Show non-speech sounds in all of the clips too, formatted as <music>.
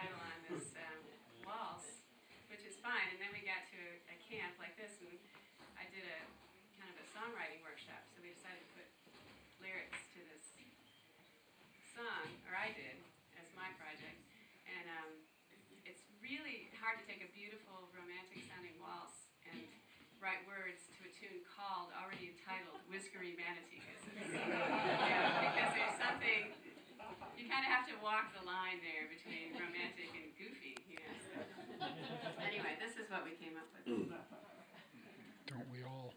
title on this um, waltz, which is fine. And then we got to a, a camp like this, and I did a kind of a songwriting workshop. So we decided to put lyrics to this song, or I did, as my project. And um, it's really hard to take a beautiful, romantic sounding waltz and write words to a tune called, already entitled, Whiskery Manatee <laughs> kind of have to walk the line there between romantic and goofy, you know. So. <laughs> Anyway, this is what we came up with. Mm. Don't we all?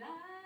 life.